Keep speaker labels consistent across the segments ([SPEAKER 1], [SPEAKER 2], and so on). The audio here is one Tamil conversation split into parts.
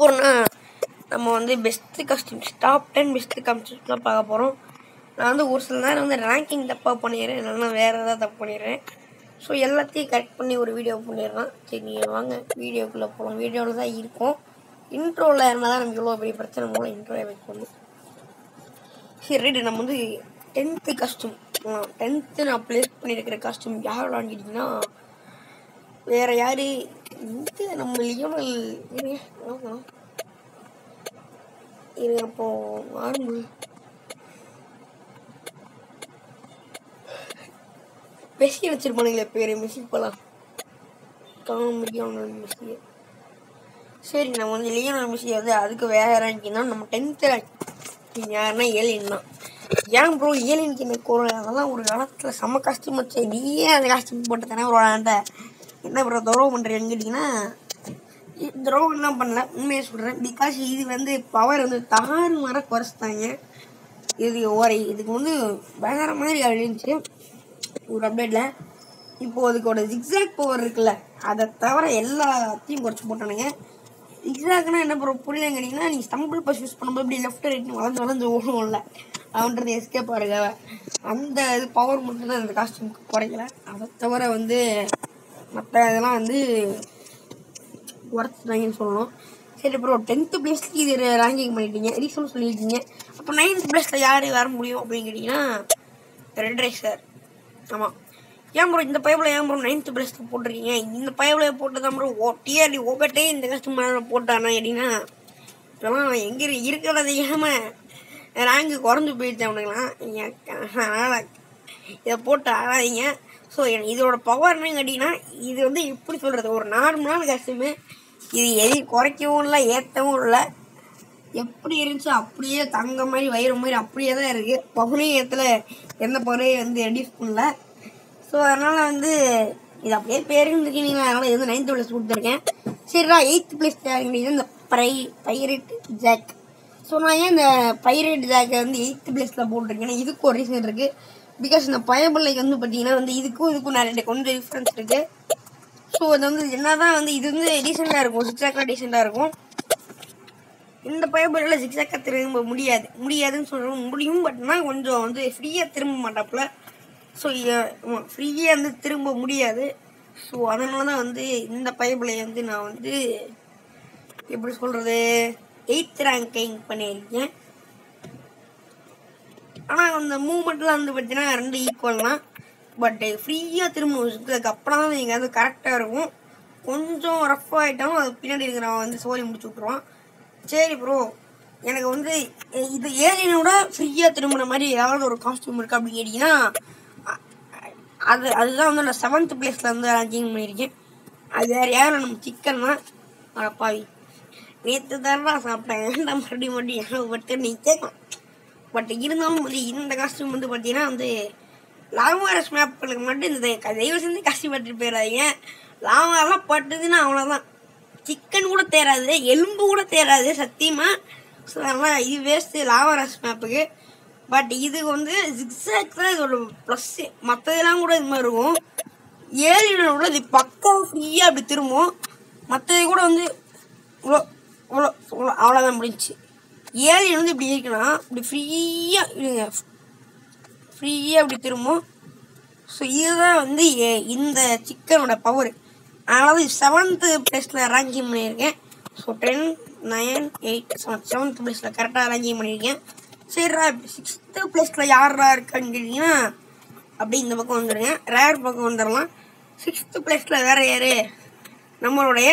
[SPEAKER 1] போகிறோன்னா நம்ம வந்து best costumes top ten best costumes தான் பார்க்க போகிறோம் நான் வந்து ஒரு சில நேரம் வந்து ரேங்கிங் தப்பாக பண்ணிடுறேன். இல்லைன்னா வேறு ஏதாவது தப்பு பண்ணிடுறேன். ஸோ எல்லாத்தையும் கரெக்ட் பண்ணி ஒரு வீடியோ பண்ணிடுறேன் சரி நீங்கள் வாங்க. வீடியோக்குள்ளே போகலாம் வீடியோவில் தான் இருக்கும். இன்ட்ரோவில் இருந்தால் தான் நமக்கு இவ்வளோ பெரிய பிரச்சனை மூலம் இன்ட்ரோவை வைக்கணும். சரி ரைட்டு நம்ம வந்து டென்த்து கஸ்டியூம் டென்த்து நான் ப்ளேஸ் பண்ணியிருக்கிற கஸ்டியூம் யார் விளாண்டுட்டிங்கன்னா வேற யாரு? நம்ம லியோனல். இருங்க அப்போ ஆரம்பு மெஸ்ஸி வச்சிருப்பானுங்களே பேரு மெஸ்ஸி போலாம். காம் லியோனல் மெஸ்ஸி. சரி நம்ம வந்து லியோனல் மெஸ்ஸி வந்து அதுக்கு வேற ரேங்கிங் தான். நம்ம டென்த்து ரேங்கிங் யாருன்னா ஏலின் தான். ஏன் ப்ரோ ஏலியனுக்கு என்ன கோர அதெல்லாம் ஒரு காலத்தில் செம்ம காஸ்டியூம் வச்சு. நீயே அந்த காஸ்டியூம் போட்டு தானே ஒரு ஆண்ட என்ன ப்ரோ துரோகம் பண்ணுறேன்னு கேட்டிங்கன்னா துரோகம்லாம் என்ன பண்ணல. உண்மையை சொல்கிறேன் பிகாஸ் இது வந்து பவர் வந்து தாறு மர குறைச்சிட்டாங்க. இது ஓரை இதுக்கு வந்து வேற மாதிரி அழிஞ்சிச்சு. ஒரு அப்டேட்டில் இப்போ அதுக்கோட ஜிக்ஸாக் பவர் இருக்குல்ல அதை தவிர எல்லாத்தையும் குறைச்சி போட்டானுங்க. ஜிக்ஸாக்னா என்ன ப்ரோ புரியலன்னு கேட்டிங்கன்னா நீ ஸ்டம்பிள் பஸ் யூஸ் பண்ணும்போது இப்படி லெஃப்ட் ரைட்னு வளர்ந்து வளர்ந்து ஓடுவோம்ல. அவன்றது எஸ்கேப் ஆகிருக்க அந்த இது பவர் மட்டும்தான் அந்த காஸ்டியூமுக்கு குறைக்கல. அதை தவிர வந்து மற்ற இதெல்லாம் வந்து குறைச்சிட்டாங்கன்னு சொல்லணும். சரி ப்ரோ டென்த்து பிளேஸ்க்கு இது ரேங்கிங் பண்ணிட்டீங்க. ரீசன் சொல்லியிருக்கீங்க அப்போ நைன்த் பிளேஸில் யார் வர முடியும் அப்படின்னு கேட்டிங்கன்னா ரெட் சார் ஆமாம் ஏன் ப்ரோ இந்த பைப்பில் ஏன் ப்ரோ நைன்த் பிளேஸ்க்கு போட்டிருக்கீங்க? இந்த பைப்பில் போட்டு தான் ப்ரோ ஓ டிஆர்டி ஓபட்டே இந்த கஸ்டமர் போட்டானா அப்படின்னா இப்போலாம் எங்கே இருக்கிறத ஏமா ரேங்கு குறைஞ்சி போயிடுச்சு அவனுங்களாம் அதனால் இதை போட்டு ஆடாதீங்க. ஸோ இதோட பவர்னு கேட்டிங்கன்னா இது வந்து எப்படி சொல்கிறது ஒரு நார்மலான கஷ்டமே இது எதையும் குறைக்கவும் இல்லை ஏற்றவும் இல்லை. எப்படி இருந்துச்சோ அப்படியே தங்க மாதிரி வயிறு மாதிரி அப்படியே தான் இருக்குது பவனையும் ஏற்றல எந்த பவரையும் வந்து ரெடியூஸ் பண்ணல. ஸோ அதனால் வந்து இது அப்படியே பேருன்னு அதனால் இது வந்து நைன்த் பிளேஸ் கொடுத்துருக்கேன். சரிடா எயித்து பிளேஸ் தேவைங்கிறது இந்த பை பைரட் ஜாக் ஸோ நான் ஏன் இந்த பைரட் ஜாக்கை வந்து எயித்து பிளேஸில் போட்டிருக்கேன்னா இதுக்கு ஒரு ரீசன் இருக்குது பிகாஸ் இந்த பயபிள்ளைக்கு வந்து பார்த்தீங்கன்னா வந்து இதுக்கும் இதுக்கும் நிறைய கொஞ்சம் டிஃப்ரென்ஸ் இருக்குது ஸோ அது வந்து என்னதான் வந்து இது வந்து டீசெண்டாக இருக்கும் சிக்ஸாக்காக டீசெண்டாக இருக்கும். இந்த பயபிளில் சிக்ஸாக்காக திரும்ப முடியாது. முடியாதுன்னு சொல்கிறோம் முடியும் பட்னா கொஞ்சம் வந்து ஃப்ரீயாக திரும்ப மாட்டாப்புல. ஸோ ஃப்ரீயாக வந்து திரும்ப முடியாது. ஸோ அதனால தான் வந்து இந்த பைபிளை வந்து நான் வந்து எப்படி சொல்கிறது எயித் கைங் பண்ணியிருக்கேன். ஆனால் அந்த மூமெண்ட்லாம் வந்து பார்த்தீங்கன்னா ரெண்டு ஈக்குவல் தான். பட் ஃப்ரீயாக திரும்ப சுற்றுறதுக்கு அப்புறம் தான் நீங்கள் வந்து கரெக்டாக இருக்கும். கொஞ்சம் ரஃப் ஆகிட்டாலும் அது பின்னாடி இருக்கிறவன் வந்து சோழி முடிச்சு விட்ருவான் சரி ப்ரோ எனக்கு வந்து இது ஏலியனோட ஃப்ரீயாக திரும்பின மாதிரி ஏதாவது ஒரு காஸ்டியூம் இருக்குது அப்படின்னு கேட்டிங்கன்னா அது அதுதான் வந்து நான் செவன்த் பிளேஸில் வந்து ரேங்கிங் பண்ணியிருக்கேன். அது வேறு யாரும் நம்ம சிக்கன் தான். அடப்பாவி நேற்று தான் சாப்பிட்டேன். மறுபடியும் மறுபடியும்? எனக்கு பட்டு நீ கேட்கலாம் பட் இருந்தாலும் வந்து இந்த காஸ்டியூம் வந்து பார்த்தீங்கன்னா வந்து லாவாரஸ் மேப்புகளுக்கு மட்டும் இந்த த- தயவு செஞ்சு கஷ்டப்பட்டு போயிடாதீங்க. லாவாரெல்லாம் பட்டுதுன்னா அவ்வளோதான் சிக்கன் கூட தேராது எலும்பு கூட தேராது சத்தியமாக ஸோ அதனால் இது வேஸ்ட்டு லாவாரஸ் மேப்புக்கு பட் இது வந்து ஜிக்ஸாக் தான் இதோட ப்ளஸ்ஸு மற்றதெல்லாம் கூட இது மாதிரி இருக்கும். ஏழு கூட இது பக்கம் ஃப்ரீயாக அப்படி திரும்பும். மற்றது கூட வந்து இவ்வளோ இவ்வளோ இவ்வளோ அவ்வளோதான் முடிஞ்சுச்சு. ஏழு வந்து இப்படி இருக்கணும் இப்படி ஃப்ரீயாக இருங்க. ஃப்ரீயாக அப்படி திரும்பும். ஸோ இதுதான் வந்து இந்த சிக்கனோட பவர் அதனால தான் செவன்த்து ப்ளேஸில் ரேங்கிங் பண்ணியிருக்கேன். So ten nine eight seven seventh ப்ளேஸில் கரெக்டாக ரேங்கிங் பண்ணியிருக்கேன். சரிடா சிக்ஸ்த்து ப்ளேஸில் யாரா இருக்கான்னு கேட்டிங்கன்னா அப்படியே இந்த பக்கம் வந்துடுங்க ரேர் பக்கம் வந்துடலாம் சிக்ஸ்த்து ப்ளேஸில் வேறு யார்? நம்மளுடைய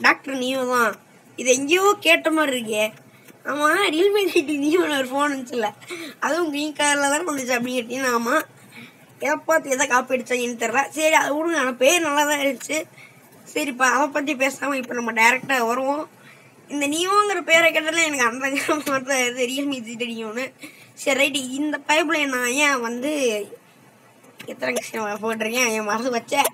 [SPEAKER 1] டாக்டர் நியூ தான் இது எங்கேயோ கேட்ட மாதிரி இருக்கே. ஆமாம் ரியல்மி நைட்டு நியூன்னு ஒரு ஃபோன் இருந்துச்சுல்ல அதுவும் க்ரீன் கலரில் தான் வந்துச்சு அப்படின்னு கேட்டீங்கன்னா ஆமாம் எதை பார்த்து எதை காப்பி அடிச்சாங்கன்னு தெரில சரி அது விடுங்க. ஆனால் பேர் நல்லா தான் இருந்துச்சு. சரிப்பா அதை பற்றி பேசாமல் இப்போ நம்ம டேரெக்டாக வருவோம். இந்த நியோங்கிற பேரை கேட்டாலே எனக்கு அந்த மாதிரி தான் ரியல்மி ஜிடி ஒன்று சரி ரைட்டு இந்த பைப்பில் நான் ஏன் வந்து எத்தனை கஷ்டம் போட்டிருக்கேன்? என் மறந்து வச்சேன்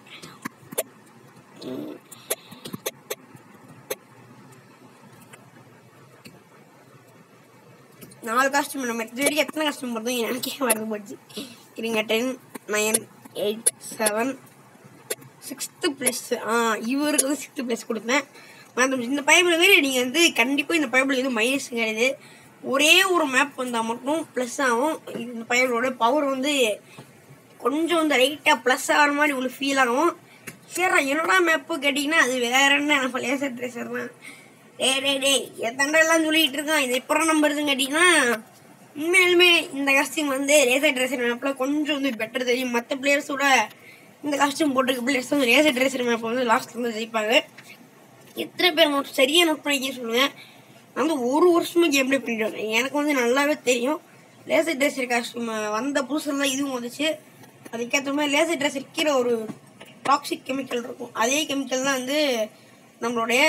[SPEAKER 1] நாலு காஸ்டியூம் நம்ம இது வரைக்கும் எத்தனை காஸ்டியூம் போடுறோம் எனக்கே மறந்து போச்சு. இருங்க ten nine eight seven sixth plus ஆ இவருக்கு வந்து சிக்ஸ்த்து ப்ளஸ் கொடுத்தேன். மேத்தம் இந்த பைபிள் வேறு நீங்கள் வந்து கண்டிப்பாக இந்த பைபிள் எதுவும் மைனஸ் கிடையாது. ஒரே ஒரு மேப் வந்தால் மட்டும் ப்ளஸ் ஆகும். இந்த பைபிளோட பவர் வந்து கொஞ்சம் வந்து ரைட்டாக ப்ளஸ் ஆகிற மாதிரி உங்களுக்கு ஃபீல் ஆகும். சரி என்னடா மேப்பு கேட்டிங்கன்னா அது வேற என்ன? நம்ம லேசர் ட்ரெஸ்ஸர் தான் டே டே டே எத்தனை எல்லாம் சொல்லிட்டு இருக்கான் இது எப்போ நம்பருதுன்னு கேட்டிங்கன்னா உண்மையிலுமே இந்த காஸ்டியூம் வந்து லேசர் ட்ரெஸ்ஸர் மேப்பில் கொஞ்சம் வந்து பெட்டர் தெரியும். மற்ற பிளேயர்ஸோட இந்த காஸ்டியூம் போட்டிருக்க பிளேயர்ஸ் வந்து ரேசர் ட்ரெஸ்ஸர் மேப் வந்து லாஸ்ட் வந்து ஜெயிப்பாங்க. எத்தனை பேர் நோட் சரியாக நோட் பண்ணிக்க சொல்லுங்க. நான் வந்து ஒரு வருஷமும் கேம் ப்ளே பண்ணிட்டு வரேன் எனக்கு வந்து நல்லாவே தெரியும். லேசர் ட்ரெஸ்ஸர் காஸ்டியூம் வந்த புதுசில் தான் இதுவும் வந்துச்சு. அதுக்கேற்ற மாதிரி லேசர் ட்ரெஸ் இருக்கிற ஒரு டாக்ஸிக் கெமிக்கல் இருக்கும். அதே கெமிக்கல் தான் வந்து நம்மளுடைய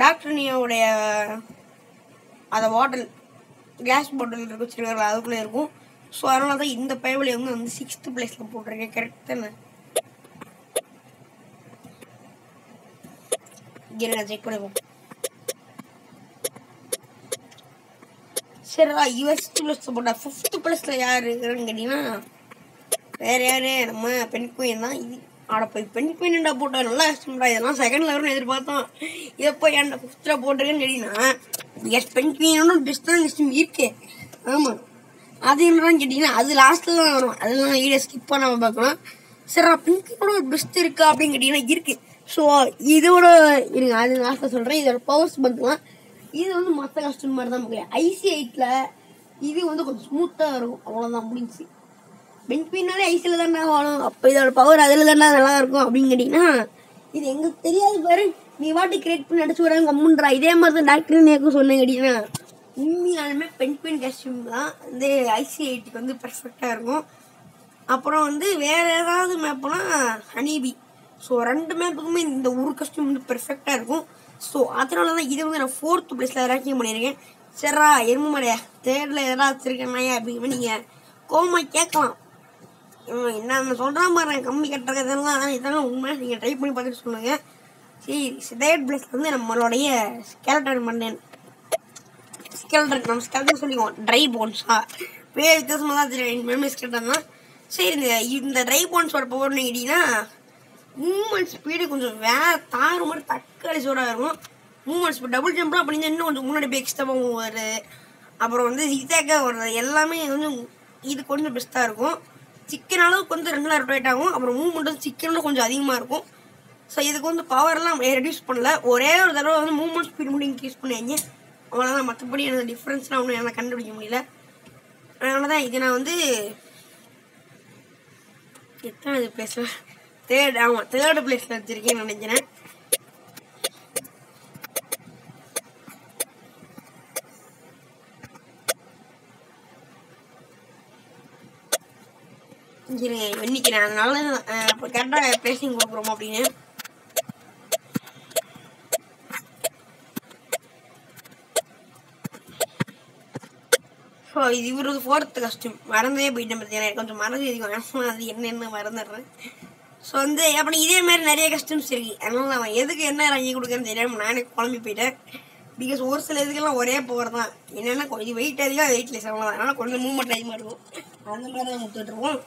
[SPEAKER 1] டாக்டர் டாக்டர்னியோடைய அந்த பாட்டில் கிளாஸ் பாட்டில் இருக்க வச்சிருக்காரு அதுக்குள்ளே இருக்கும். ஸோ அதனால தான் இந்த பயவலி வந்து வந்து சிக்ஸ்த் பிளேஸில் போட்டிருக்கேன். கரெக்ட் தானே? இருங்க செக் பண்ணுவோம் சரிடா யூஎஸ் பிளஸ் போட்டா ஃபிஃப்த் பிளஸில் யார் கேட்டீங்கன்னா கேட்டிங்கன்னா வேற யாரு? நம்ம பெண் குயின் தான். இது ஆட போய் பெண் குயின்டா போட்டா நல்லா கஷ்டம்டா இதெல்லாம் செகண்ட்ல வரும்னு எதிர்பார்த்தோம் இதை போய் ஏன்டா ஃபிஃப்த்தில் போட்டிருக்கேன்னு கேட்டிங்கன்னா எஸ் பெண் குயினோட பெஸ்ட் தான் கஷ்டம் இருக்கே. ஆமாம் அது என்னன்னு கேட்டிங்கன்னா அது லாஸ்ட்டில் தான் வரும். அதெல்லாம் வீடியோ ஸ்கிப் நம்ம பார்க்கலாம் சரி பெண் குயினோட ஒரு பெஸ்ட் இருக்கா அப்படின்னு கேட்டிங்கன்னா இருக்கு. ஸோ இதோட இருங்க அது லாஸ்ட்டில் சொல்கிறேன் இதோட பவர்ஸ் பார்க்கலாம் இது வந்து மற்ற கஷ்டம் மாதிரி தான் முடியும் ஐசி எயிட்டில் இது வந்து கொஞ்சம் ஸ்மூத்தாக இருக்கும். அவ்வளோதான் முடிஞ்சு பென்குயினாலே ஐஸில் தானே வாழும். அப்போ இதோட பவர் அதில் தானே நல்லா இருக்கும் அப்படின்னு கேட்டிங்கன்னா இது எங்களுக்கு தெரியாது பாரு. நீ வாட்டு கிரியேட் பண்ணி அடிச்சு விடுறாங்க கம்முன்றா இதே மாதிரி தான் டாக்டர் நேக்கும் சொன்னேன் கேட்டிங்கன்னா உண்மையாலுமே பென்குயின் கஷ்டம் தான் வந்து ஐசிஐடிக்கு வந்து பர்ஃபெக்டாக இருக்கும். அப்புறம் வந்து வேற ஏதாவது மேப்னா ஹனிபி ஸோ ரெண்டு மேப்புக்குமே இந்த ஒரு கஸ்டியூம் வந்து பெர்ஃபெக்டாக இருக்கும். ஸோ அதனால தான் இதை வந்து நான் ஃபோர்த் பிளேஸில் ரேங்கிங் பண்ணியிருக்கேன். சரிடா எருமை மடையா? தேர்டில் எதனா வச்சிருக்கேன் அப்படிங்கிற நீங்கள் கோமா கேட்கலாம். என்ன சொல்கிறான் பாருங்க கம்மி கட்டுறதெல்லாம் இதெல்லாம் உண்மை நீங்கள் ட்ரை பண்ணி பார்த்துட்டு சொல்லுங்கள் சரி தேர்ட் பிளேஸில் வந்து நம்மளுடைய ஸ்கெல்டன் பண்ணேன் ஸ்கெல்டன் நம்ம ஸ்கெல்டன் சொல்லிக்குவோம். ட்ரை போன்ஸா பேர் வித்தியாசமாக தான் தெரியும். மெமரி ஸ்கெல்டன் தான். சரி இந்த இந்த ட்ரை போன்ஸோட பவர்னு கேட்டிங்கன்னா மூமெண்ட் ஸ்பீடு கொஞ்சம் வேற தாறு மாதிரி தக்காளி சோடாக இருக்கும். மூமெண்ட்ஸ் இப்போ டபுள் ஜம்ப்லாம் அப்படின்னா இன்னும் கொஞ்சம் முன்னாடி போய் எக்ஸ்ட்ரா வருது அப்புறம் வந்து ஜிக்ஸாக்காக வர்றது எல்லாமே கொஞ்சம் இது கொஞ்சம் பெஸ்ட்டாக இருக்கும். சிக்கன் அளவுக்கு வந்து ரெண்டுலாம் ரொட்டேட் ஆகும். அப்புறம் மூவ்மெண்ட் வந்து சிக்கனில் கொஞ்சம் அதிகமாக இருக்கும். ஸோ இதுக்கு வந்து பவர்லாம் ரெடியூஸ் பண்ணல. ஒரே ஒரு தடவை வந்து மூவ்மெண்ட் ஸ்பீட் மட்டும் இன்க்ரீஸ் பண்ணுவீங்க அவ்வளோதான் மற்றபடி எனக்கு டிஃப்ரென்ஸ்லாம் ஒன்றும் என்னால் கண்டுபிடிக்க முடியல. அதனால தான் இது நான் வந்து எத்தனாவது பிளேஸில் தேர்ட் ஆமாம் தேர்டு பிளேஸில் வச்சுருக்கேன்னு நினைக்கிறேன். இருங்க வெண்ணிக்கிறேன் அதனால இப்போ கரெக்டாக பிளேசிங் கொடுக்குறோம் அப்படின்னு. ஸோ இது இவருக்கு ஃபோர்த்து கஷ்டம் மறந்தே போயிட்டேன் பார்த்தீங்கன்னா எனக்கு கொஞ்சம் மறந்து இருக்கும் அது என்னென்ன மறந்துடுறேன். ஸோ வந்து அப்படி இதே மாதிரி நிறைய கஸ்டம்ஸ் இருக்கு. அதனால அவன் எதுக்கு என்ன ரங்கி கொடுக்குறேன்னு தெரியாமல் நானே குழம்பி போயிட்டேன். பிகாஸ் ஒரு சில இதுக்கெல்லாம் ஒரே போகிறது தான். என்னென்னா கொஞ்சம் வெயிட் அதிகம் வெயிட்லெஸ் அவ்வளோ அதனால கொஞ்சம் மூவ்மெண்ட் அதிகமாக இருக்கும். அந்த மாதிரி தான் கொடுத்துட்ருக்கோம்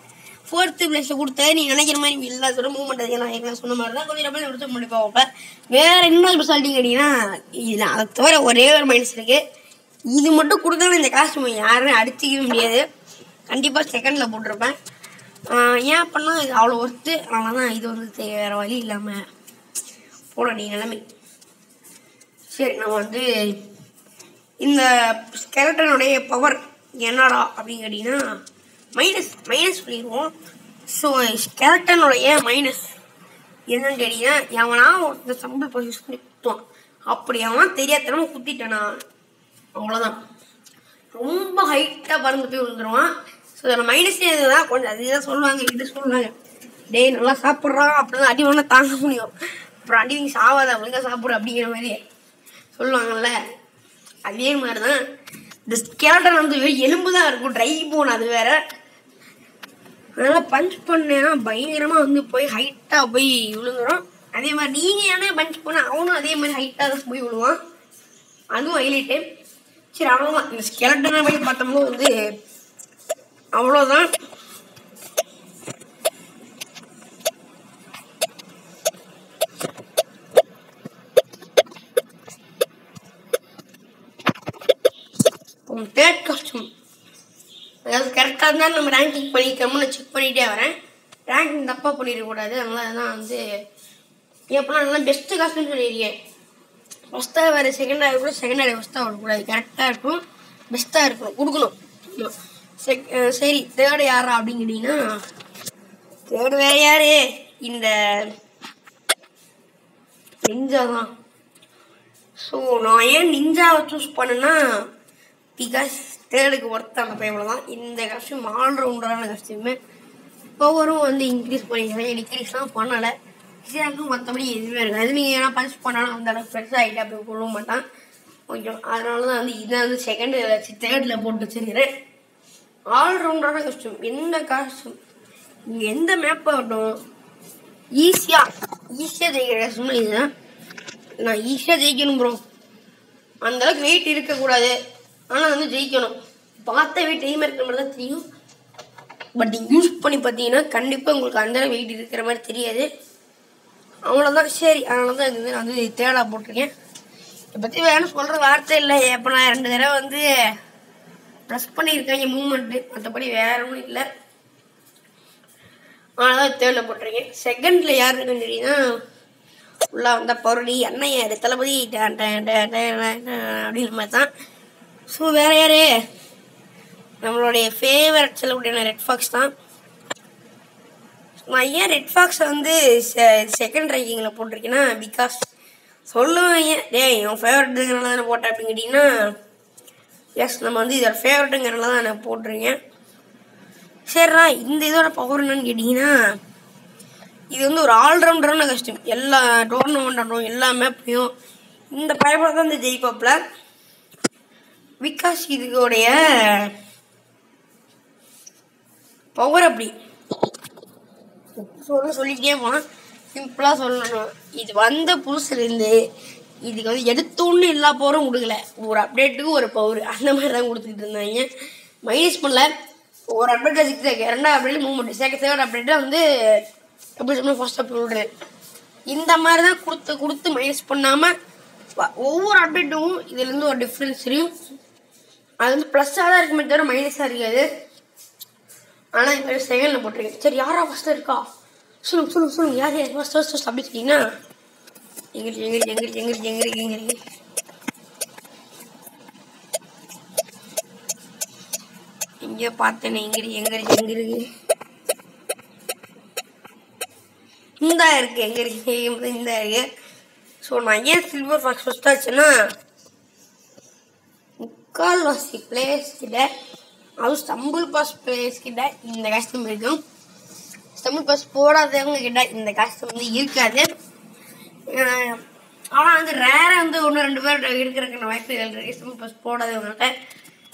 [SPEAKER 1] ஃபோர்த்து பிளேஸில் கொடுத்த நீ நினைக்கிற மாதிரி இல்லை சொல்ல மூவ்மெண்ட் அதிகம் நான் ஏற்கனவே சொன்ன மாதிரி தான் கொஞ்சம் டபுள் எடுத்து முடிப்பா வைப்பேன் வேற என்ன ஸ்பெஷாலிட்டி கேட்டிங்கன்னா இதில் அதை தவிர ஒரே ஒரு மைனஸ் இருக்குது இது மட்டும் கொடுத்தாலும் இந்த காஸ்டியூம் யாரும் அடிச்சிக்கவே முடியாது. கண்டிப்பாக செகண்டில் போட்டிருப்பேன். ஏன் பண்ணால் இது அவ்வளோ ஒர்த்து அதனால தான் இது வந்து வேறு வேற வழி இல்லாமல் போட நீ நிலைமை. சரி நம்ம வந்து இந்த ஸ்கெலட்டனுடைய பவர் என்னடா அப்படின்னு கேட்டிங்கன்னா மைனஸ் மைனஸ் சொல்லிடுவோம். ஸோ ஸ்கெலட்டனுடைய மைனஸ் என்னன்னு கேட்டீங்கன்னா எவனா இந்த சம்பிள் பொசிஷன் பண்ணி குத்துவான். அப்படி அவன் தெரியாதனமா குத்திட்டானா? அவ்வளோதான் ரொம்ப ஹைட்டாக பறந்து போய் விழுந்துருவான். ஸோ அதில் மைனஸ் தான் கொஞ்சம் அதுதான் சொல்லுவாங்க இது சொல்லுவாங்க. டேய் நல்லா சாப்பிட்றான் அப்படிதான் அடி ஒன்று தாங்க முடியும். அப்புறம் அடி நீங்கள் சாவாத ஒழுங்கா சாப்பிட்ற அப்படிங்கிற மாதிரி சொல்லுவாங்கல்ல. அதே மாதிரி தான் இந்த ஸ்கெலட்டன் வந்து எலும்பு தான் இருக்கும் ட்ரை போன் அது வேற. அதனால பஞ்ச் பண்ணேன்னா பயங்கரமாக வந்து போய் ஹைட்டாக போய் விழுங்குறோம் அதே மாதிரி நீங்கள் ஏன்னா பஞ்ச் பண்ண அவனும் அதே மாதிரி ஹைட்டாக தான் போய் விழுவான். அதுவும் ஹைலைட்டு சரி அவ்வளோதான் இந்த ஸ்கெலட்டனை போய் பார்த்தோம்னா வந்து அவ்வளோதான் தேர்ட் காஸ்டியூம் அதனால கரெக்டாக நம்ம ரேங்கிங் பண்ணிக்கிறோம்னு நான் செக் பண்ணிகிட்டே வரேன். ரேங்கிங் தப்பாக பண்ணிடக்கூடாது. அதனால தான் வந்து எப்போனா நல்லா பெஸ்ட்டு காசுன்னு சொல்லியிருக்கேன் ஃபஸ்ட்டாக வேறு செகண்டாக இருக்கணும் செகண்டாக ஃபஸ்ட்டாக வரக்கூடாது கரெக்டாக இருக்கும் பெஸ்ட்டாக இருக்கணும் கொடுக்கணும். செக் சரி தேர்டு யாரா அப்படின்னு கேட்டிங்கன்னா தேர்டு வேற யார்? இந்த நிஞ்சா தான். ஸோ நான் ஏன் நிஞ்சாவை சூஸ் பண்ணேன்னா பிகாஸ் தேர்டுக்கு ஒர்த் அந்த பேப்பர் தான் இந்த கஷ்டம் ஆல்ரவுண்டரான கஷ்டமே. பவரும் வந்து இன்க்ரீஸ் பண்ணிக்கிறேன் டிக்ரீஸ்லாம் பண்ணலை. சிறாக்கும் மற்றபடி எதுவுமே இருக்காது நீங்கள் ஏன்னா பஞ்ச் பண்ணாலும் அந்த அளவுக்கு பெருசாக ஆகிட்டு அப்படி கொள்ள மாட்டான். ஓகே. அதனால தான் வந்து இதை வந்து செகண்ட் வச்சு தேர்டில் போட்டு வச்சிருக்கிறேன். ஆல்ரவுண்டரான கஷ்டம். எந்த காஸ்டும் இங்கே எந்த மேப் ஆகட்டும் ஈஸியாக ஈஸியாக ஜெயிக்கிற கஷ்டம்னா இதுதான். நான் ஈஸியாக ஜெயிக்கணும் ப்ரோ அந்தளவுக்கு வெயிட் இருக்கக்கூடாது. ஆனால் வந்து ஜெயிக்கணும். பார்த்தவே டைம் இருக்கிற மாதிரி தான் தெரியும். பட் யூஸ் பண்ணி பார்த்தீங்கன்னா கண்டிப்பாக உங்களுக்கு அந்த வெயிட் இருக்கிற மாதிரி தெரியாது. அவ்வளோதான் சரி அதனால தான் இது நான் வந்து தேடா போட்டிருக்கேன். இதை பற்றி வேணும் சொல்கிற வார்த்தை இல்லை. இப்போ நான் ரெண்டு தடவை வந்து ப்ரெஸ் பண்ணியிருக்கேன். என் மூமெண்ட்டு மற்றபடி வேற ஒன்றும் இல்லை. அதனால தேர்டில் போட்டிருக்கேன். செகண்டில் யார் இருக்குன்னு தெரியுன்னா உள்ளே வந்தால் பருடி அண்ணன் தளபதி அப்படின்ற மாதிரி தான். ஸோ வேற யாரு? நம்மளுடைய ஃபேவரட் செல்லக்கூடிய ரெட் ஃபாக்ஸ் தான். நான் ஏன் ரெட் ஃபாக்ஸ் வந்து செகண்ட் ரேங்கிங்கில் போட்டிருக்கேன்னா பிகாஸ் சொல்லுவேன் ஏன்? டே என் ஃபேவரட்டுங்கிறனால தானே போட்டேன் அப்படின்னு கேட்டிங்கன்னா எஸ் நம்ம வந்து இதோட ஃபேவரட்டுங்கிறனால தான் நான் போட்டிருக்கேன். சரிடா இந்த இதோட பவர் என்னன்னு கேட்டிங்கன்னா இது வந்து ஒரு ஆல்ரவுண்டரான கஷ்டம் எல்லா டோர்னமெண்ட் ஆகட்டும் எல்லா மேப்லையும் இந்த பயப்பட தான் இந்த ஜெயிப்பாப்ல பிகாஸ் இதோடைய பவர் அப்படி. சொல்ல சொல்லிட்டே போனால் சிம்பிளாக சொல்லணும். இது வந்த புதுசுலேருந்து இதுக்கு வந்து எடுத்தோன்னு எல்லா பவரும் கொடுக்கல. ஒரு அப்டேட்டுக்கு ஒரு பவர் அந்த மாதிரி தான் கொடுத்துக்கிட்டு இருந்தாங்க. மைனஸ் பண்ணல. ஒரு அப்டேட் வச்சுக்கிட்டு ரெண்டாவது அப்டேட் மூவ்மெண்ட் செகண்ட் தேர்ட் அப்டேட்டில் வந்து எப்படி சொன்னால் ஃபர்ஸ்ட் அப்டேட் இந்த மாதிரி தான் கொடுத்து கொடுத்து மைனஸ் பண்ணாமல் ஒவ்வொரு அப்டேட்டும் இதுலேருந்து ஒரு டிஃப்ரென்ஸ் தெரியும். அது வந்து ப்ளஸ்ஸாக தான் இருக்குமே தவிர மைனஸாக இருக்காது. ஆனால் இப்போ செகண்டில் போட்டிருக்கேன். சரி யாரா ஃபஸ்ட்டு இருக்கா? சொல்லுங்க சொல்லுங்க சொல்லுங்க. யார் யார்? ஃபஸ்ட் ஃபஸ்ட் ஃபஸ்ட் அப்படி சொன்னீங்கன்னா எங்கிட்டு எங்கிட்டு எங்கிட்டு எங்கிட்டு எங்கிட்டு எங்கிட்டு இங்கே பார்த்தேன் எங்கிட்டு எங்கிட்டு எங்கிருக்கு இருக்கு இந்த இருக்கு எங்க இருக்கு இந்த இருக்கு. ஸோ நான் ஏன் சில்வர் ஃபாக்ஸ் ஃபஸ்ட் ஆச்சுன்னா முக்கால்வாசி பிளேயர்ஸ் கிட்ட அதுவும் ஸ்டம்பிள் பாஸ் பிளேயர்ஸ் கிட்ட இந்த கஷ்டம் இருக்கும். ஸ்டம்பிள் பாஸ் போடாதவங்க கிட்ட இந்த கஷ்டம் வந்து இருக்காது. ஆனால் வந்து ரேராக வந்து ஒன்று ரெண்டு பேர் இருக்கிறதுக்கான வாய்ப்புகள் இருக்கு. ஸ்டம்பிள் பாஸ் போடாதவங்கள்ட்ட.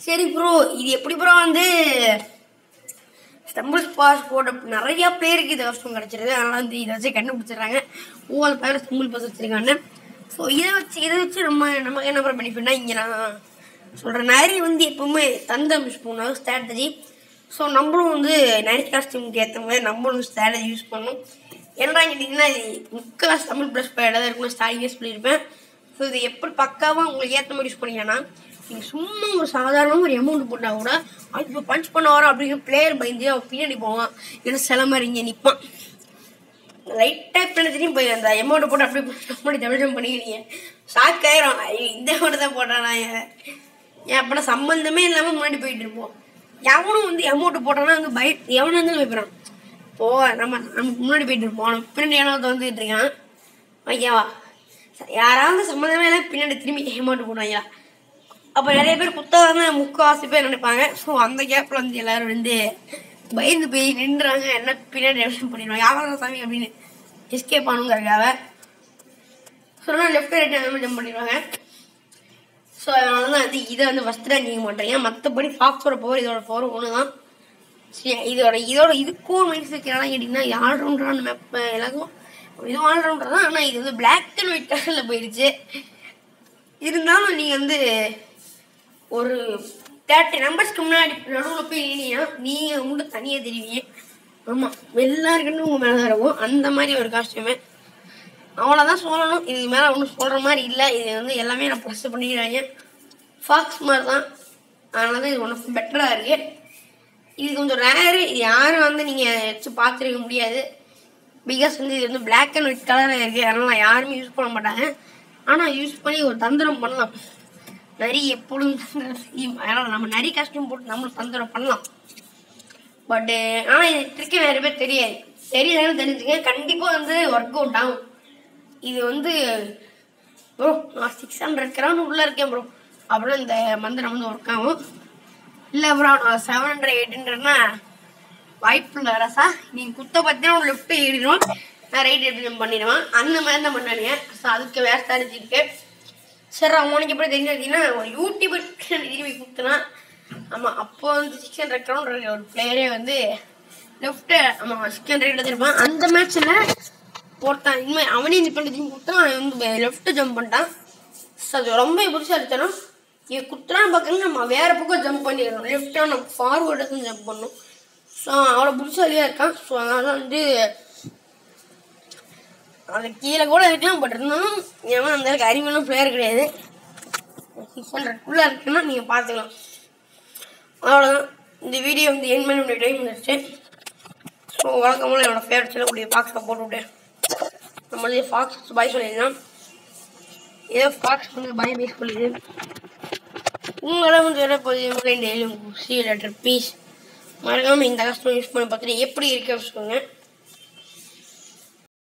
[SPEAKER 1] சரி ப்ரோ இது எப்படி ப்ரோ வந்து ஸ்டம்பிள் பாஸ் போட நிறைய பேருக்கு இது கஷ்டம் கிடச்சிருது. அதனால் வந்து இதை வச்சு கண்டுபிடிச்சிடுறாங்க. ஒவ்வொரு பேரும் ஸ்டம்பிள் பாஸ் வச்சுருக்காங்க. ஸோ இதை வச்சு இதை வச்சு நம்ம நமக்கு என்ன பெனிஃபிட்னா இங்கே நான் சொல்கிறேன் நரி வந்து எப்பவுமே தந்தம் யூஸ் பண்ணுவாங்க ஸ்ட்ராட்டஜி ஸோ நம்மளும் வந்து நரி காஸ்டியூமுக்கு ஏற்ற மாதிரி நம்மளும் ஸ்ட்ராட்டஜி யூஸ் பண்ணணும். என்னடா கேட்டிங்கன்னா இது முக்கால் தமிழ் ப்ளஸ் பேடாக இருக்கணும் ஸ்டார்டிங் யூஸ் பண்ணியிருப்பேன் ஸோ இது எப்படி பக்காவாக உங்களுக்கு ஏற்ற மாதிரி யூஸ் பண்ணீங்கன்னா நீங்கள் சும்மா ஒரு சாதாரண ஒரு அமௌண்ட் போட்டால் கூட இப்போ பஞ்ச் பண்ண வரோம் அப்படிங்கிற பிளேயர் பயந்து அவன் பின்னாடி போவான். ஏன்னா சில மாதிரி இங்கே நிற்பான் லைட்டாக பின்னாடி போய் அந்த அமௌண்ட்டை போட்டு அப்படியே முன்னாடி தமிழ் பண்ணிக்கிறீங்க. ஷாக் ஆயிரும். இந்த அமௌண்ட்டு தான் போட்டானா ஏன் அப்போ சம்மந்தமே இல்லாமல் முன்னாடி போயிட்டு இருப்போம். எவனும் வந்து எமௌண்ட் போட்டானா வந்து பய எவனும் வந்து வைக்கிறான் போ நம்ம நமக்கு முன்னாடி போயிட்டு இருப்போம். நம்ம பின்னாடி ஏனாவது வந்துட்டு இருக்கான் ஐயாவா யாராவது சம்மந்தமே இல்லை பின்னாடி திரும்பி அமௌண்ட் போடுவாங்களா அப்போ நிறைய பேர் குத்தாங்க முக்கால்வாசி பேர் நினைப்பாங்க. ஸோ அந்த கேப்பில் வந்து எல்லாரும் வந்து பயந்து போய் நின்றுறாங்க என்ன பின்னாடி டெவலப் பண்ணிடுவாங்க? யாரும் சாமி அப்படின்னு எஸ்கேப் ஆனுங்கிறதுக்காக சொன்னால் லெஃப்ட் ரைட் அந்த மாதிரி ஜம்ப் பண்ணிடுவாங்க. ஸோ அதனால தான் வந்து இதை வந்து ஃபஸ்ட்டு தான் நீங்க ஏன் மற்றபடி ஃபாக்ஸோட பவர் இதோட பவர் ஒன்று தான். சரி இதோட இதோட இதுக்கும் மைண்ட் வைக்கிறாங்க கேட்டிங்கன்னா இது ஆல்ரவுண்டரான மேப் எல்லாருக்கும் இது ஆல்ரவுண்டர் தான். ஆனால் இது வந்து பிளாக் அண்ட் ஒயிட் கலரில் போயிடுச்சு. இருந்தாலும் நீங்கள் வந்து ஒரு தேர்ட்டி நம்பர்ஸ்க்கு முன்னாடி நடுவில் போய் நின்னீங்கன்னா நீங்கள் மட்டும் தனியாக தெரிவிங்க. ஆமாம் எல்லாருக்குன்னு உங்கள் மேலே தான் இருக்கும். அந்த மாதிரி ஒரு காஸ்டியூமே அவ்வளோதான் சொல்லணும். இதுக்கு மேலே ஒன்றும் சொல்கிற மாதிரி இல்லை. இது வந்து எல்லாமே நான் ப்ளஸ் பண்ணிக்கிறாங்க. ஃபாக்ஸ் மாதிரி தான் அதனால தான் இது ஒன்றும் பெட்டராக இருக்குது இது கொஞ்சம் ரேரு இது யாரும் வந்து நீங்கள் வச்சு பார்த்துருக்க முடியாது. பிகாஸ் வந்து இது வந்து பிளாக் அண்ட் ஒயிட் கலரில் இருக்குது அதனால் யாருமே யூஸ் பண்ண மாட்டாங்க. ஆனால் யூஸ் பண்ணி ஒரு தந்திரம் பண்ணலாம். நரி எப்பொழுதும் தந்திரம் செய்யும். அதனால் நம்ம நரி கஷ்டம் போட்டு நம்மளும் தந்திரம் பண்ணலாம். பட்டு ஆனால் இது ட்ரிக்கு நிறைய பேர் தெரியாது. தெரியலன்னு தெரிஞ்சுங்க கண்டிப்பாக வந்து ஒர்க் அவுட் ஆகும். இது வந்து ப்ரோ நான் சிக்ஸ் ஹண்ட்ரட் கிரவுண்ட் உள்ளே இருக்கேன் ப்ரோ அப்புறம் இந்த மந்திரம் வந்து ஒர்க் ஆகும். இல்லை ப்ரோ நான் செவன் ஹண்ட்ரட் எயிட் ஹண்ட்ரட்னா வாய்ப்பு இல்லை ரசா நீங்கள் குத்த பார்த்தீங்கன்னா ஒரு லெஃப்ட் ஏறிடும். நான் ரைட் எடுத்து பண்ணிடுவேன். அந்த மாதிரி தான் பண்ணானுங்க ஸோ அதுக்கு வேறு ஸ்ட்ராட்டஜி இருக்கு. சரி அவனுக்கு எப்படி தெரிஞ்சு பார்த்தீங்கன்னா ஒரு யூடியூபர் திரும்பி கொடுத்தனா ஆமாம் அப்போ வந்து சிக்ஸ் ஹண்ட்ரட் ஒரு பிளேயரே வந்து லெஃப்ட்டு ஆமாம் சிக்ஸ் ஹண்ட்ரட் எடுத்துருப்பான் அந்த மேட்ச்சில் போட்டான். இனிமேல் அவனே இந்த பண்ணி திரும்பி அவன் வந்து லெஃப்ட்டு ஜம்ப் பண்ணிட்டான். ஸோ அது ரொம்ப புதுசாக எடுத்தனும் இவன் குத்துறான்னு பார்க்கணும் நம்ம வேறு பக்கம் ஜம்ப் பண்ணிடுறோம் லெஃப்டாக நம்ம ஃபார்வேர்டு தான் ஜம்ப் பண்ணணும். ஸோ அவ்வளோ புதுசாலியாக இருக்கான். ஸோ அதனால் வந்து அது கீழே கூட இருக்கலாம் பட் இருந்தாலும் ஏன்னா அந்த அளவுக்கு அறிவுலாம் பிளேயர் கிடையாது. சிக்ஸ் ஹண்ட்ரட்குள்ளே இருக்குன்னா நீங்கள் பார்த்துக்கலாம். அவ்வளோதான் இந்த வீடியோ வந்து என் பண்ணி டைம் வந்துருச்சு ஸோ வழக்கமாக என்னோடய ஃபேவரட் சொல்லக்கூடிய பாக்ஸை போட்டு விட்டேன் நம்ம வந்து ஃபாக்ஸ் பாய் சொல்லியிருந்தோம் ஏதோ ஃபாக்ஸ் வந்து பாய் பேஸ் பண்ணுது உங்களால் வந்து என்ன போகுது டெய்லி சி லெட்டர் பீஸ் மறக்காமல் இந்த கஷ்டம் யூஸ் பண்ணி பார்த்துட்டு எப்படி இருக்கு அப்படின்னு சொல்லுங்கள்